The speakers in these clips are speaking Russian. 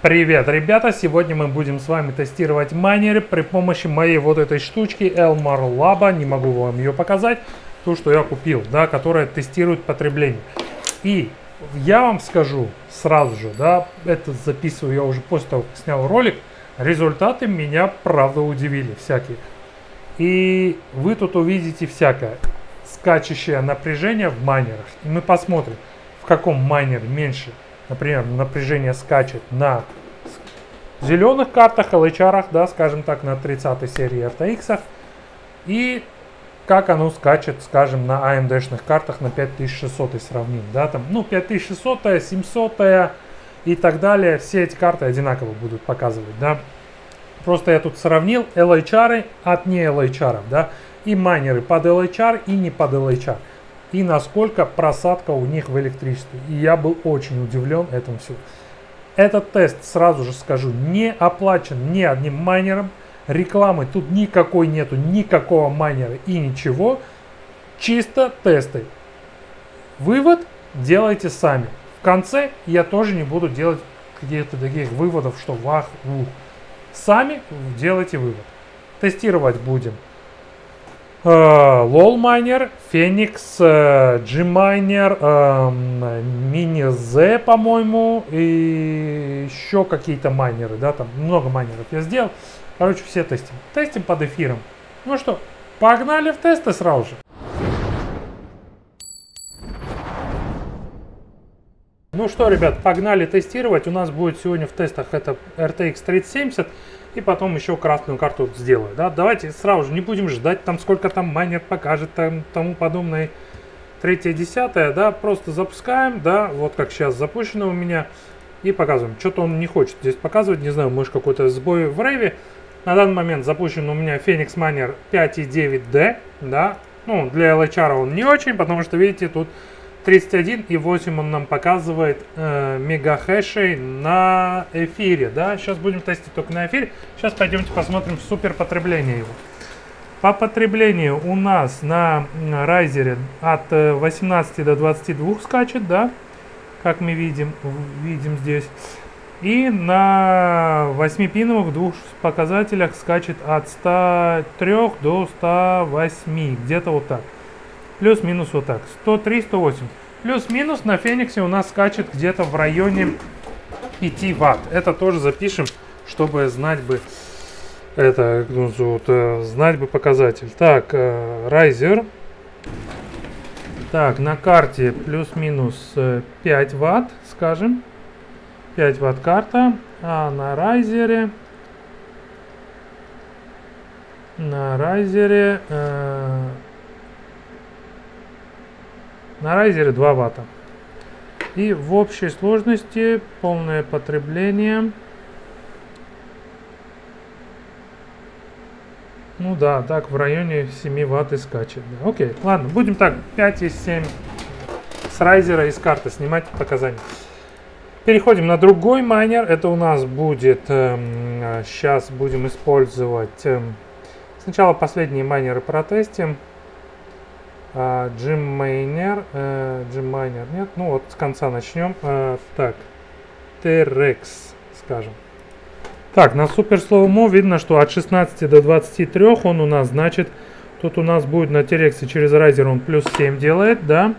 Привет, ребята! Сегодня мы будем с вами тестировать майнеры при помощи моей вот этой штучки Elmar Lab. Не могу вам ее показать. То, что я купил, да, которая тестирует потребление. И я вам скажу сразу же, да, это записываю я уже после того, как снял ролик. Результаты меня, правда, удивили всякие. И вы тут увидите всякое. Скачущее напряжение в майнерах. И мы посмотрим, в каком майнере меньше например, напряжение скачет на зеленых картах, LHR, да, скажем так, на 30 серии RTX, и как оно скачет, скажем, на AMD-шных картах на 5600 сравним, да, там, ну, 5600, 700 и так далее, все эти карты одинаково будут показывать, да. Просто я тут сравнил LHR от не LHR, да, и майнеры под LHR и не под LHR и насколько просадка у них в электричестве. И я был очень удивлен этому всему. Этот тест, сразу же скажу, не оплачен ни одним майнером. Рекламы тут никакой нету, никакого майнера и ничего. Чисто тесты. Вывод делайте сами. В конце я тоже не буду делать каких-то таких выводов, что вах, ух. Сами делайте вывод. Тестировать будем Phoenix, Gminer, Mini Z, по-моему, и еще какие-то майнеры, да, там много майнеров я сделал. Короче, все тестим. Тестим под эфиром. Ну что, погнали в тесты сразу же. Ну что, ребят, погнали тестировать. У нас будет сегодня в тестах это RTX 3070 и потом еще красную карту сделаю. Да? Давайте сразу же не будем ждать, там сколько там майнер покажет, там, тому подобное. Третье, десятое, да, просто запускаем, да, вот как сейчас запущено у меня, и показываем. Что-то он не хочет здесь показывать, не знаю, может какой-то сбой в рейве. На данный момент запущен у меня Phoenix Miner 5.9D, да, ну, для LHR он не очень, потому что, видите, тут 31,8 он нам показывает э, мегахэшей на эфире. Да? Сейчас будем тестить только на эфире. Сейчас пойдемте посмотрим супер потребление его. По потреблению у нас на райзере от 18 до 22 скачет, да, как мы видим, видим здесь. И на 8-пиновых двух показателях скачет от 103 до 108, где-то вот так. Плюс-минус вот так. 103, 108. Плюс-минус на Фениксе у нас скачет где-то в районе 5 ватт. Это тоже запишем, чтобы знать бы это, ну, вот, э, знать бы показатель. Так, э, райзер. Так, на карте плюс-минус 5 э, ватт, скажем. 5 ватт карта. А на райзере... На райзере... Э, на райзере 2 ватта. И в общей сложности полное потребление. Ну да, так в районе 7 ватт и скачет. Да. Окей, ладно, будем так, 5 из 7 с райзера из карты снимать показания. Переходим на другой майнер. Это у нас будет, э, сейчас будем использовать, э, сначала последние майнеры протестим. GMiner, GMiner, нет, ну вот с конца начнем. А, так, T-Rex, скажем. Так, на супер slow-mo видно, что от 16 до 23 он у нас, значит, тут у нас будет на T-Rex е через райзер он плюс 7 делает, да.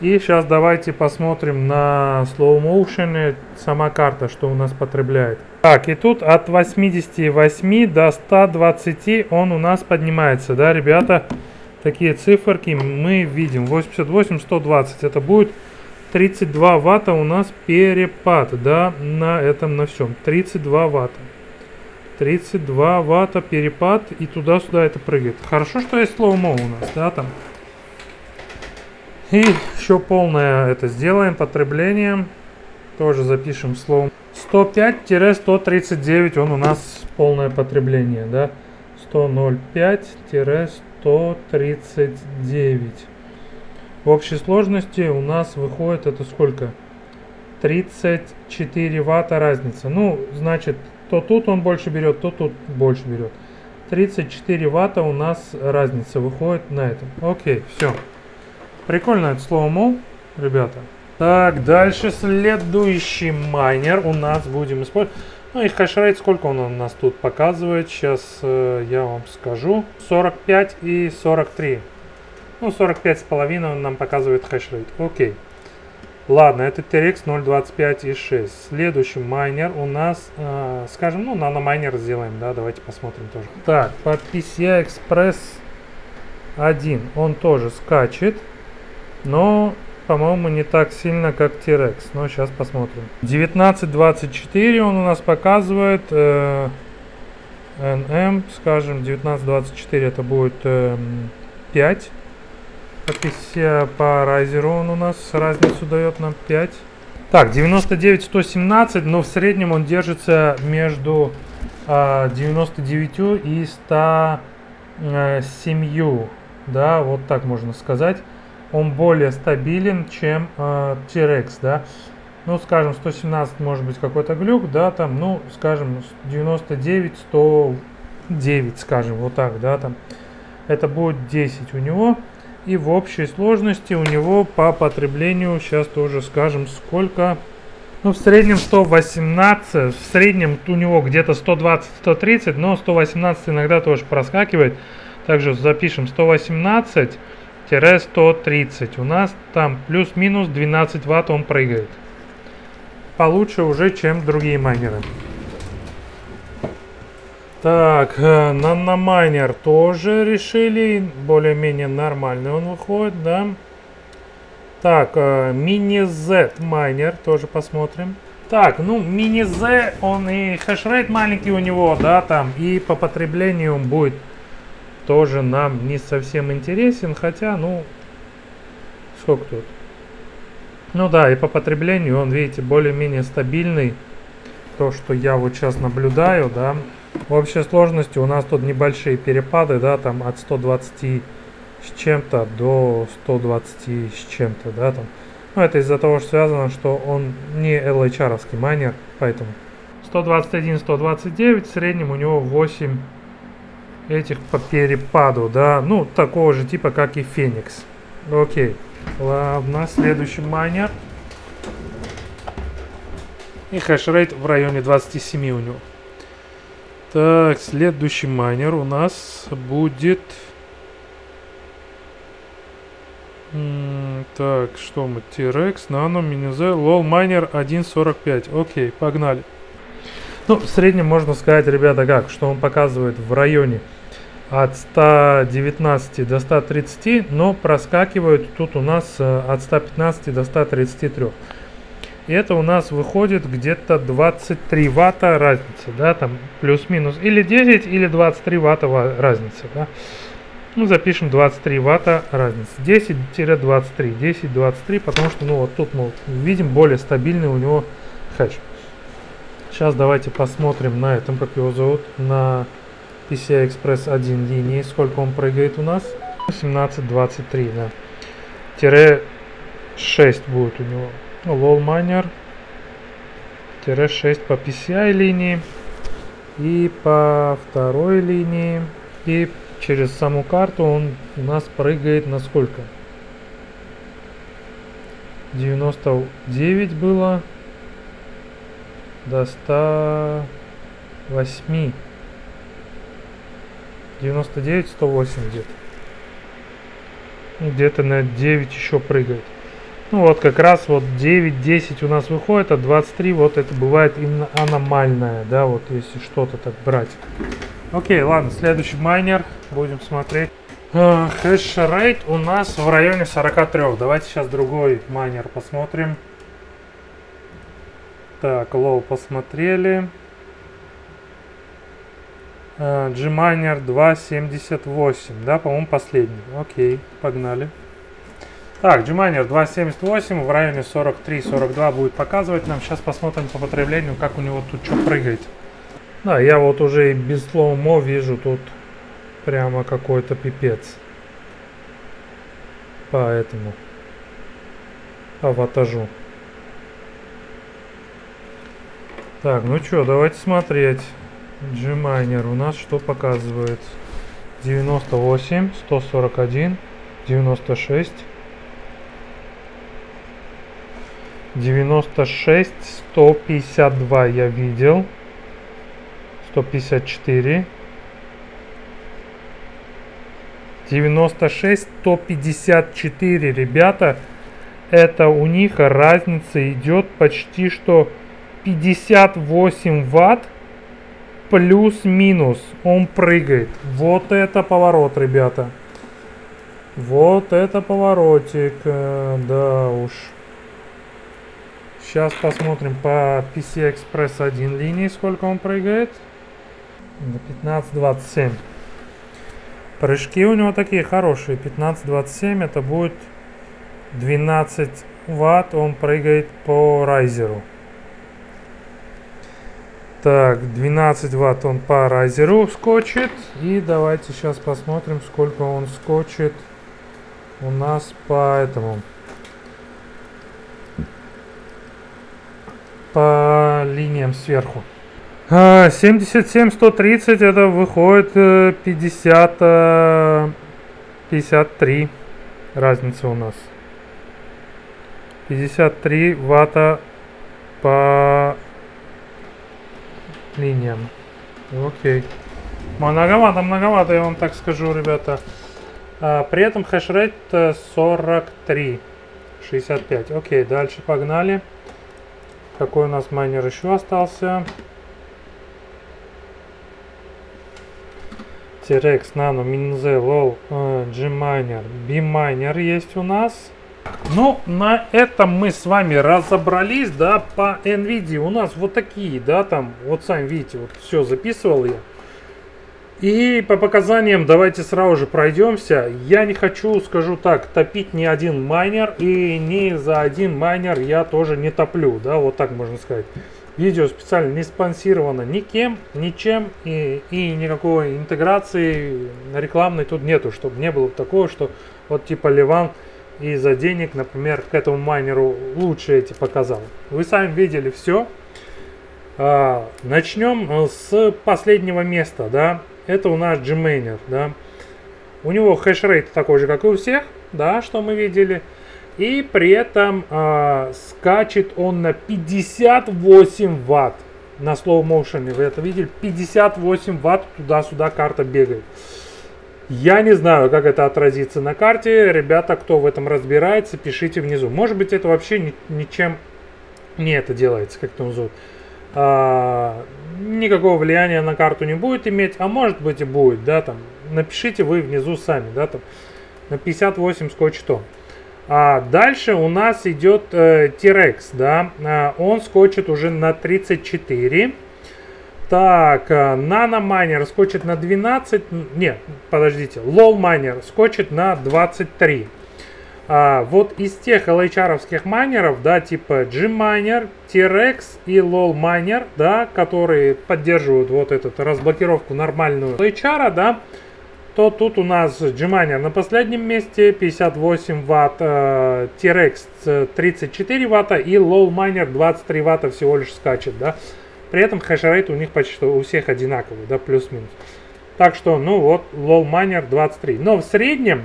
И сейчас давайте посмотрим на slow motion сама карта, что у нас потребляет. Так, и тут от 88 до 120 он у нас поднимается, да, ребята такие циферки мы видим. 88, 120. Это будет 32 ватта у нас перепад, да, на этом, на всем. 32 ватта. 32 ватта перепад, и туда-сюда это прыгает. Хорошо, что есть слоумо у нас, да, там. И еще полное это сделаем, потребление. Тоже запишем словом. 105-139 он у нас полное потребление, да. 105-139. 139. В общей сложности у нас выходит это сколько? 34 ватта разница. Ну, значит, то тут он больше берет, то тут больше берет. 34 ватта у нас разница выходит на этом. Окей, все. Прикольно это слово мол, ребята. Так, дальше следующий майнер у нас будем использовать. Ну и хешрейт, сколько он у нас тут показывает, сейчас э, я вам скажу. 45 и 43. Ну, 45 с половиной он нам показывает хешрейт. Окей. Ладно, это T-Rex 0.25 и 6. Следующий майнер у нас, э, скажем, ну, NanoMiner сделаем, да, давайте посмотрим тоже. Так, по PCI Express 1 он тоже скачет, но по-моему, не так сильно, как T-Rex. Но сейчас посмотрим. 19.24 он у нас показывает. Э, NM, скажем, 19.24 это будет э, 5. По, PCI, по райзеру он у нас разницу дает нам 5. Так, 99-117, но в среднем он держится между э, 99 и 107. Да, вот так можно сказать он более стабилен, чем э, T-Rex, да. Ну, скажем, 117 может быть какой-то глюк, да, там, ну, скажем, 99, 109, скажем, вот так, да, там. Это будет 10 у него. И в общей сложности у него по потреблению, сейчас тоже скажем, сколько. Ну, в среднем 118, в среднем у него где-то 120-130, но 118 иногда тоже проскакивает. Также запишем 118 130. У нас там плюс-минус 12 ватт он прыгает. Получше уже, чем другие майнеры. Так, э, наномайнер тоже решили. Более-менее нормальный он выходит, да. Так, э, мини-Z майнер тоже посмотрим. Так, ну, мини-Z, он и хешрейт маленький у него, да, там, и по потреблению будет тоже нам не совсем интересен, хотя, ну, сколько тут? Ну да, и по потреблению он, видите, более-менее стабильный. То, что я вот сейчас наблюдаю, да. В общей сложности у нас тут небольшие перепады, да, там от 120 с чем-то до 120 с чем-то, да, там. Ну, это из-за того, что связано, что он не LHR-овский майнер, поэтому 121-129, в среднем у него 8 этих по перепаду, да, ну, такого же типа, как и Феникс. Окей, ладно, следующий майнер. И хешрейт в районе 27 у него. Так, следующий майнер у нас будет... так, что мы? T-Rex, Nano, Minize, LOL Miner 1.45. Окей, погнали. Ну, в среднем можно сказать, ребята, как, что он показывает в районе от 119 до 130, но проскакивают тут у нас э, от 115 до 133. И это у нас выходит где-то 23 ватта разница, да, там плюс-минус, или 10, или 23 ватта разница, да. Ну, запишем 23 ватта разница. 10-23, 10-23, потому что, ну, вот тут мы видим более стабильный у него хэш. Сейчас давайте посмотрим на этом, как его зовут, на PCI Express 1 линии, сколько он прыгает у нас? 17.23, да. Тире 6 будет у него. LOL Miner. Тире 6 по PCI линии. И по второй линии. И через саму карту он у нас прыгает на сколько? 99 было до 108 99, 108 где-то. Ну, где-то на 9 еще прыгает. Ну вот как раз вот 9, 10 у нас выходит, а 23 вот это бывает именно аномальное, да, вот если что-то так брать. Окей, ладно, следующий майнер, будем смотреть. Хэш-рейт у нас в районе 43. Давайте сейчас другой майнер посмотрим. Так, лоу посмотрели. Gminer 2.78, да, по-моему, последний. Окей, погнали. Так, Gminer 2.78 в районе 43-42 будет показывать нам. Сейчас посмотрим по потреблению, как у него тут что прыгает. Да, я вот уже и без слоумо вижу тут прямо какой-то пипец. Поэтому аватажу. Так, ну что, давайте смотреть. Gminer у нас что показывает? 98, 141, 96. 96, 152 я видел. 154. 96, 154, ребята. Это у них разница идет почти что 58 ватт плюс-минус. Он прыгает. Вот это поворот, ребята. Вот это поворотик. Э, да уж. Сейчас посмотрим по PC Express 1 линии, сколько он прыгает. 15-27. Прыжки у него такие хорошие. 15-27 это будет 12 ватт. Он прыгает по райзеру. Так, 12 ватт он по райзеру скочит. И давайте сейчас посмотрим, сколько он скочит у нас по этому. По линиям сверху. 77 130 это выходит 50 53 разница у нас 53 ватта по линиям. Окей. Многовато многовато я вам так скажу ребята. А, при этом хешрейт 43 65 окей дальше погнали. Какой у нас майнер еще остался? T-Rex, Nano, Minze, LOL, G-Miner, B-Miner есть у нас. Ну, на этом мы с вами разобрались, да, по NVIDIA. У нас вот такие, да, там, вот сами видите, вот все записывал я. И по показаниям давайте сразу же пройдемся. Я не хочу, скажу так, топить ни один майнер. И ни за один майнер я тоже не топлю, да, вот так можно сказать. Видео специально не спонсировано никем, ничем и, и никакой интеграции рекламной тут нету, чтобы не было такого, что вот типа Ливан из-за денег, например, к этому майнеру лучше эти показал. Вы сами видели все. А, начнем с последнего места, да. Это у нас Gmainer, да. У него хешрейт такой же, как и у всех, да, что мы видели. И при этом э, скачет он на 58 ватт. На slow motion, вы это видели? 58 ватт туда-сюда карта бегает. Я не знаю, как это отразится на карте. Ребята, кто в этом разбирается, пишите внизу. Может быть, это вообще ни, ничем не это делается, как это называют. А, никакого влияния на карту не будет иметь, а может быть и будет, да, там. Напишите вы внизу сами, да, там. На 58 скотчет он. А дальше у нас идет э, T-Rex, да, а, он скочит уже на 34. Так, э, Miner скочит на 12, нет, подождите, Miner скочит на 23. А, вот из тех LHR-овских майнеров, да, типа G-Miner, T-Rex и LOL Miner, да, которые поддерживают вот эту разблокировку нормальную LHR, да, то тут у нас Gminer на последнем месте 58 ватт, э, T-Rex 34 ватта и Low Miner 23 ватта всего лишь скачет, да. При этом хешрейт у них почти у всех одинаковый, да, плюс-минус. Так что, ну вот, Miner 23. Но в среднем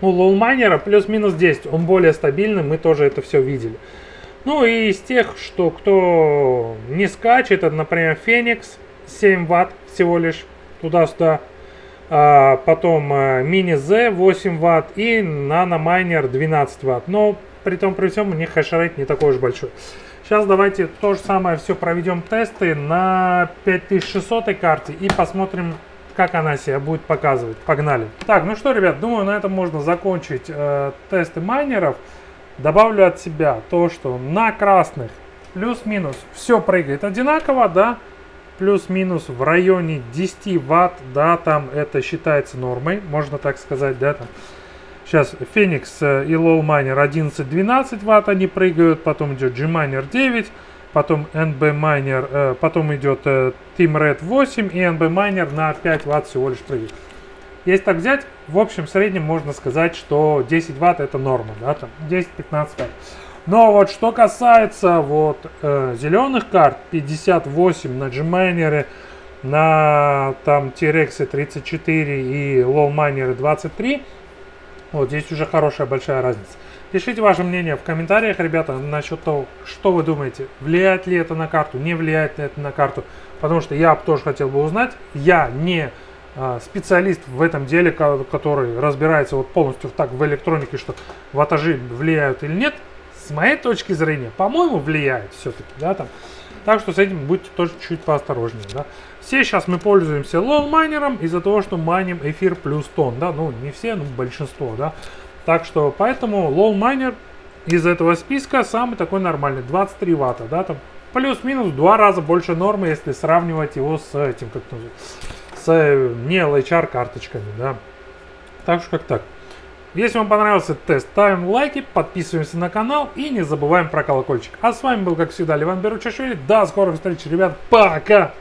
у Low Miner плюс-минус 10, он более стабильный, мы тоже это все видели. Ну и из тех, что кто не скачет, это, например, Phoenix 7 ватт всего лишь туда-сюда а, потом э, мини Z 8 Вт и Nano Miner 12 Вт. Но при том при всем у них хешрейт не такой уж большой. Сейчас давайте то же самое все проведем тесты на 5600 карте и посмотрим, как она себя будет показывать. Погнали. Так, ну что, ребят, думаю, на этом можно закончить э, тесты майнеров. Добавлю от себя то, что на красных плюс-минус все прыгает одинаково, да, плюс-минус в районе 10 ватт, да, там это считается нормой, можно так сказать, да, там. Сейчас Phoenix э, и LOL Miner 11-12 ватт они прыгают, потом идет G-Miner 9, потом NB Miner, э, потом идет э, Team Red 8 и NB Miner на 5 ватт всего лишь прыгает. Если так взять, в общем, в среднем можно сказать, что 10 ватт это норма, да, там 10-15 ватт. Но вот что касается вот э, зеленых карт, 58 на Gminer, на там T-Rex 34 и Low Miner 23, вот здесь уже хорошая большая разница. Пишите ваше мнение в комментариях, ребята, насчет того, что вы думаете, влияет ли это на карту, не влияет ли это на карту. Потому что я тоже хотел бы узнать, я не а, специалист в этом деле, который разбирается вот полностью так в электронике, что ватажи влияют или нет. С моей точки зрения, по-моему, влияет все-таки, да, там. Так что с этим будьте тоже чуть поосторожнее, да. Все сейчас мы пользуемся lolMiner ом из-за того, что майним эфир плюс тон, да, ну не все, но большинство, да. Так что поэтому lolMiner из этого списка самый такой нормальный, 23 ватта, да, там плюс-минус два раза больше нормы, если сравнивать его с этим, как с э, не LHR карточками, да. Так что как так. Если вам понравился тест, ставим лайки, подписываемся на канал и не забываем про колокольчик. А с вами был, как всегда, Ливан Беручашвили. До скорых встреч, ребят. Пока!